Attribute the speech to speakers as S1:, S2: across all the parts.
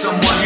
S1: someone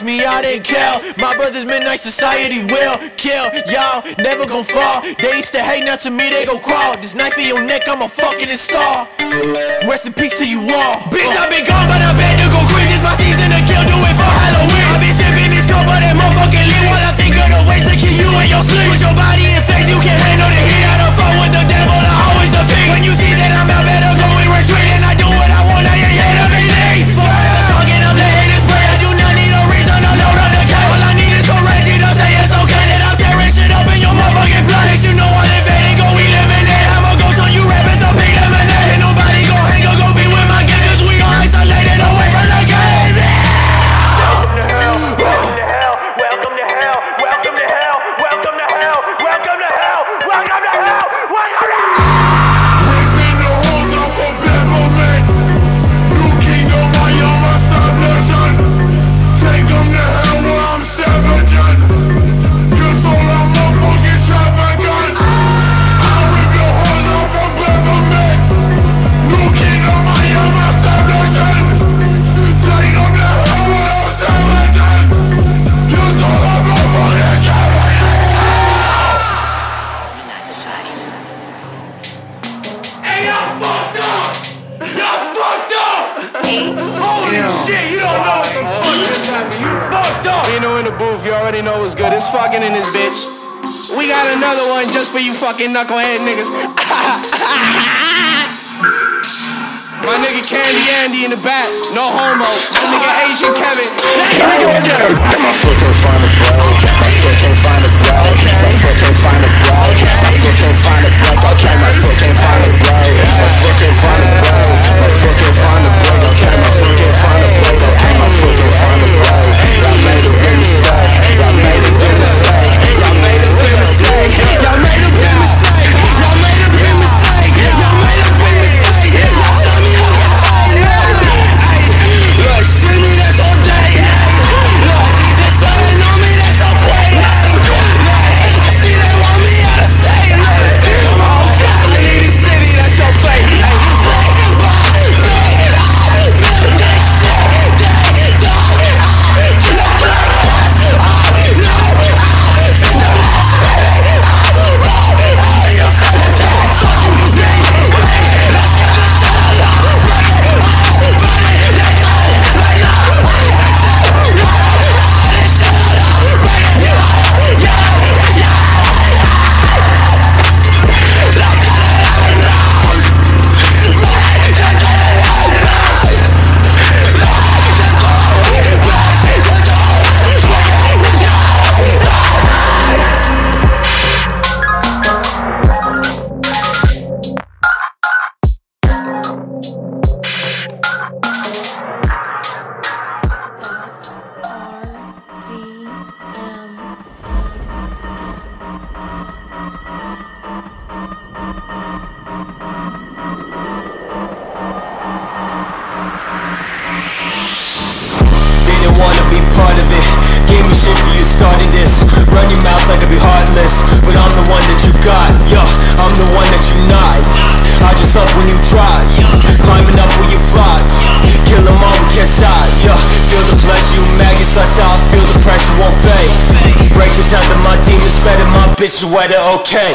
S1: me
S2: I
S3: didn't kill. My brother's Midnight Society will kill. Y'all never gon' fall. They used to hate, now to me they gon' crawl. This knife in your neck, I'm a fucking install. Rest in peace to you all. Bitch, i been gone, but I'm you to go. This my season to kill, do it for Halloween. i been sipping this cup, but that motherfucking lean. While I think of the ways to kill you in your sleep. Put your body in face, you can't handle the heat. I don't fuck with the devil, I always defeat. When you see that I'm out, better go and retreat. And I do what I want, I ain't enemy. Fuck. shit, you don't know what the fuck just happened. You fucked up.
S4: You know in the booth, you already know what's good. It's fucking in this bitch. We got another one just for you fucking knucklehead niggas. My nigga Candy Andy in the back, no homo. My nigga Asian Kevin.
S5: My foot can't find a bro. My foot can't find a bro. My foot can't find a bro. My foot can't find a bro. Okay, my foot can't find a bro. My foot can't find a bro. My foot can't find a bro. Okay. I a Y'all made a big mistake, y'all made a big mistake. Y'all made a big mistake, y'all made a big mistake. bitches wetter, okay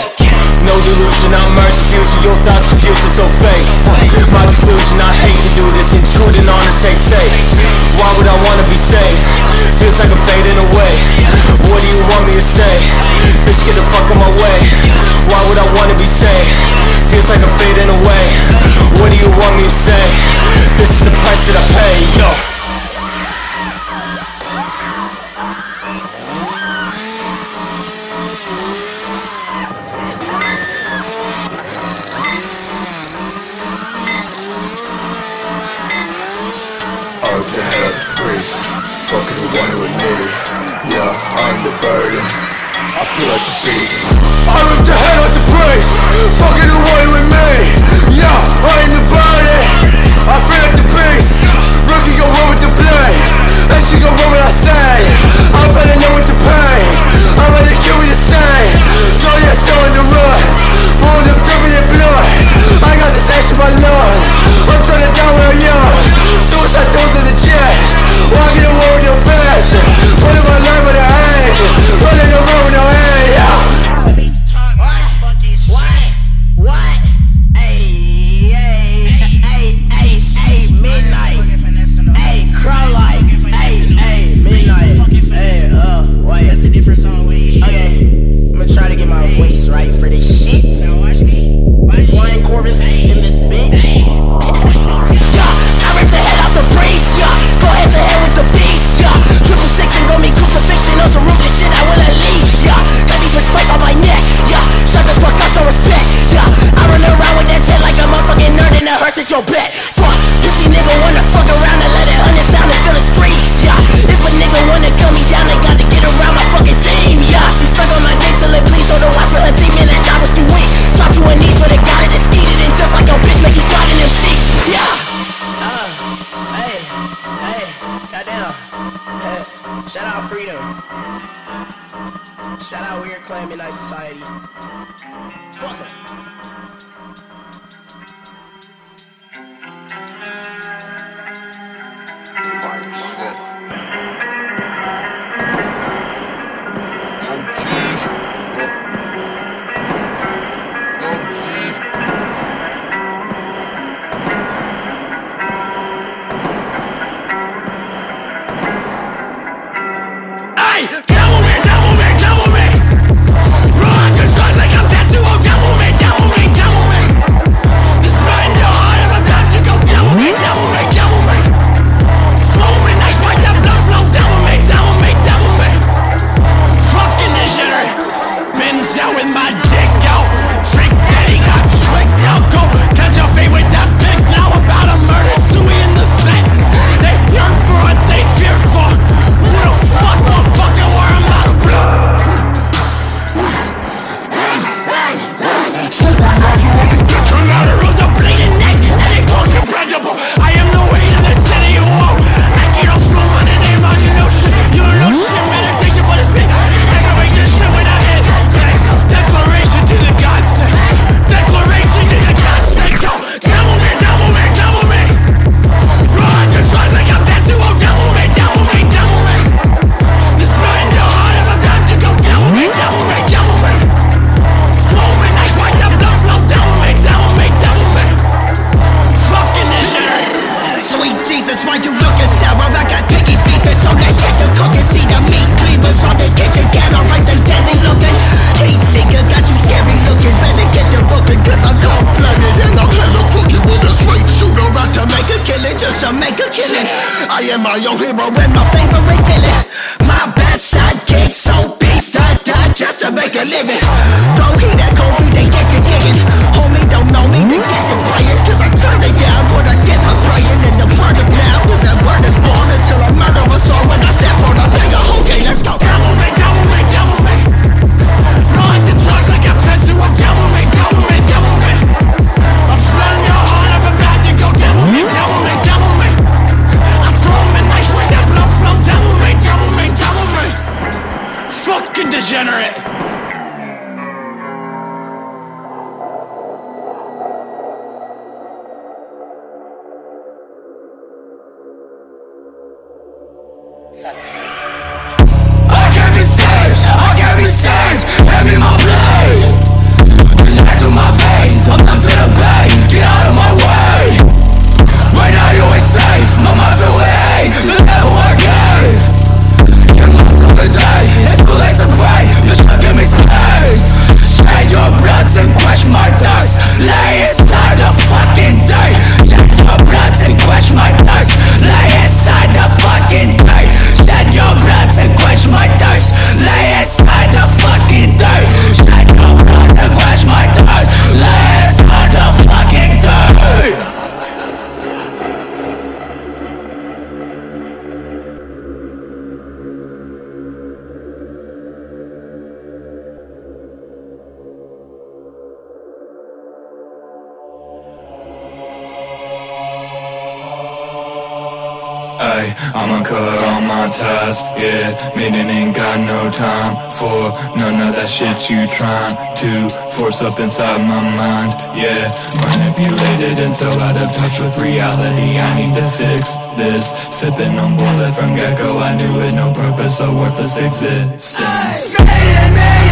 S5: No delusion, I'm mercy fusion, your thoughts confusion, so fake My conclusion, I hate to do this, intruding on the safe safe Why would I wanna be safe? Feels like I'm fading away What do you want me to say? Bitch, get the fuck on my way Why would I wanna be safe? Feels like I'm fading away
S6: your bad. Hey!
S7: yeah Maiden ain't got no time for none of that shit you trying to force up inside my mind, yeah Manipulated and so out of touch with reality. I need to fix this. Sipping on bullet from gecko. I knew it, no purpose, a worthless existence.
S1: I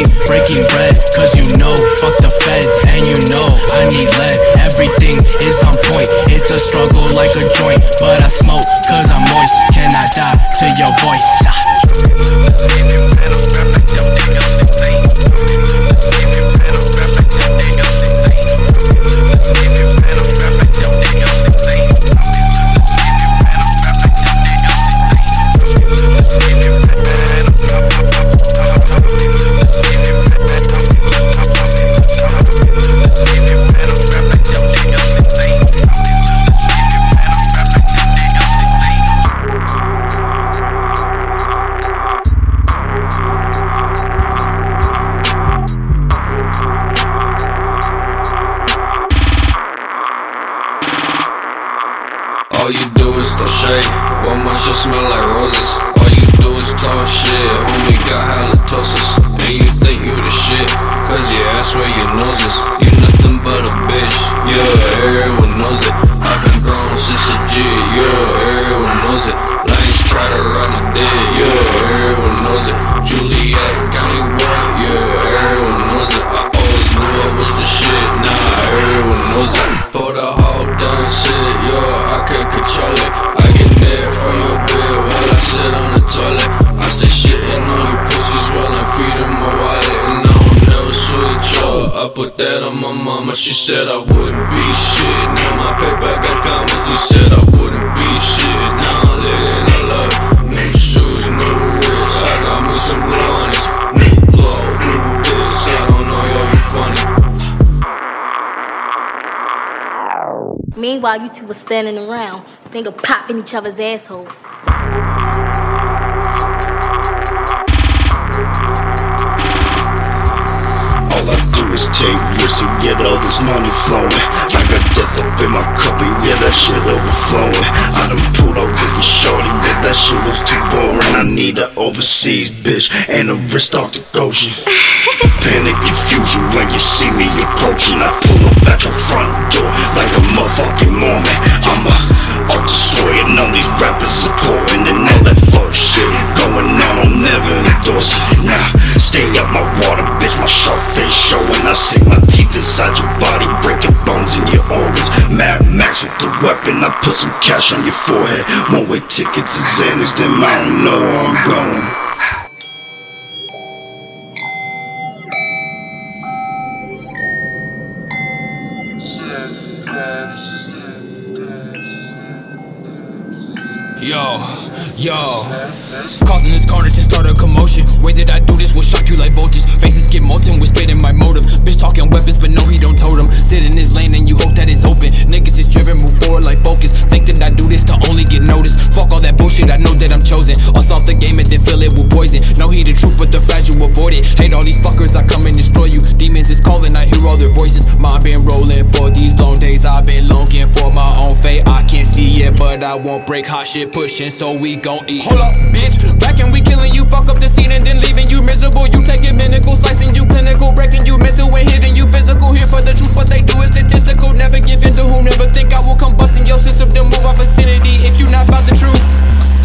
S8: keep breaking bread. Cause you know, fuck the feds, and you know I need lead. Everything is on point, it's a struggle like a joint. But I smoke, cause I'm moist. Can I die to your voice?
S9: On my. She said I wouldn't be shit. Now my paper got commas. You said I wouldn't be shit. Now I'm living a love. New shoes, new wrist. I got me some blondes. New blow, who this? I don't know, yo, you funny.
S10: Meanwhile, you two were standing around, finger popping each other's assholes.
S11: All I do is take risks to get all this money flowing. I got death up in my cup, and yeah, that shit overflowing. I done pulled out Ricky Shorty, but that shit was too boring. I need a overseas bitch and a wrist off the Goshen. Panic confusion when you see me approaching. I pull up at your front door like a motherfucking Mormon. I'm a art destroyer, and all these rappers supporting and all that fuck shit going on. I'll never endorse it. Nah, stay out my water, bitch. My sharp face showing. I sink my teeth inside your body, breaking bones in your organs. Mad Max with the weapon. I put some cash on your forehead. One way tickets to Xanax, then I don't know where I'm going.
S12: Yo, Yo, causing this carnage and start a commotion. Way that I do this will shock you like vultures. Faces get molten with spit in my motive. Bitch talking weapons, but no, he don't totem. Sit in his lane and you hope that it's open. Niggas is driven, move forward like focus. Think that I do this to only get noticed. Fuck all that bullshit, I know that I'm chosen. Assault the game and then fill it with poison. No, he the truth, but the fragile avoid it. Hate all these fuckers, I come and destroy you. Demons is calling, I hear all their voices. Mind been rolling for these long days. I've been longing for my own fate. I can't see it, but
S13: I won't break. Hot shit pushing, so we we gon' eat. Hold up, bitch. Back and we killing you, fuck up the scene and then leaving you miserable. You taking minical, slicing you clinical, wrecking you mental and hitting you physical. Here for the truth, what they do is statistical. Never give in to whom, never think I will come busting your system, to move off vicinity if you not about the truth.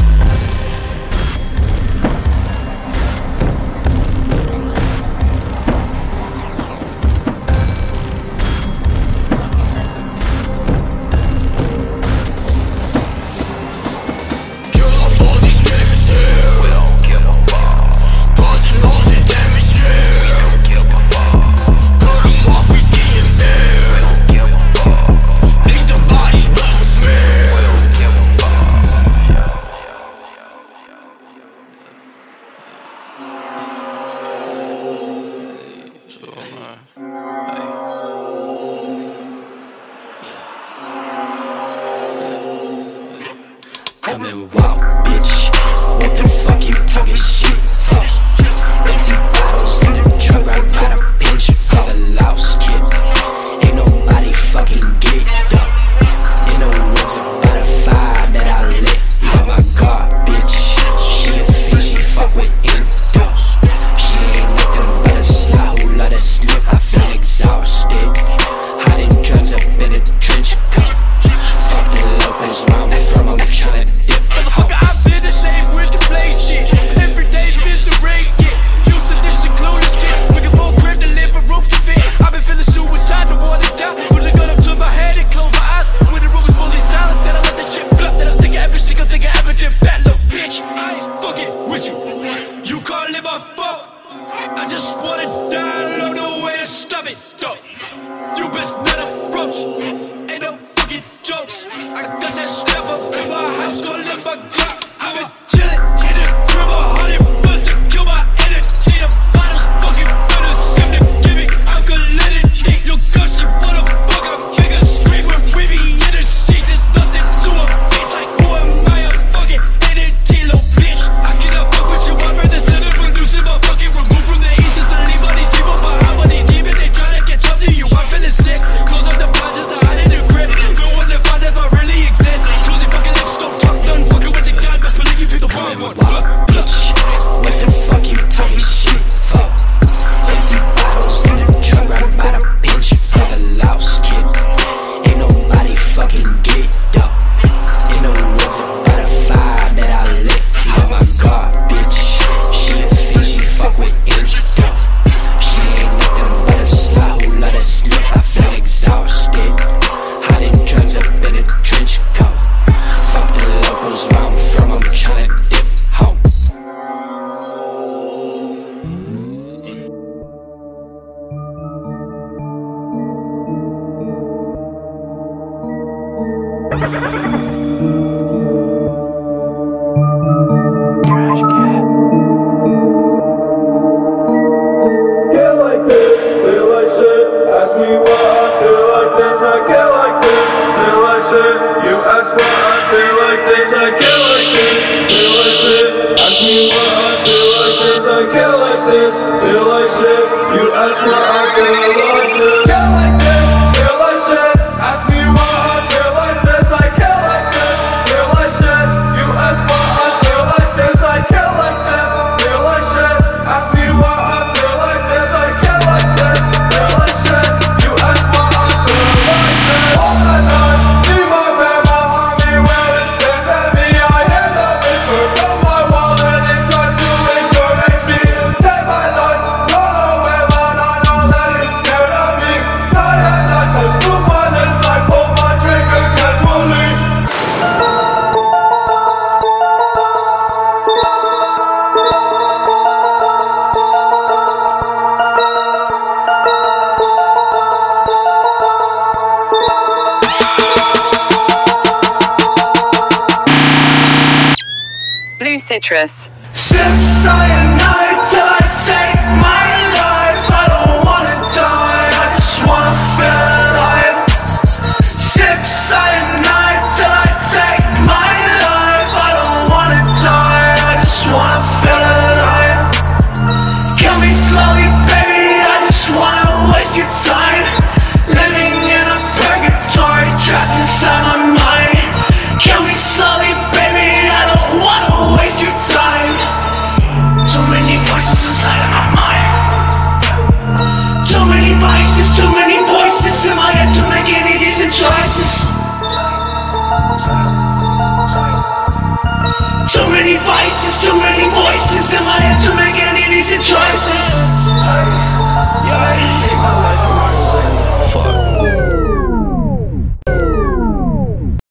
S14: waitress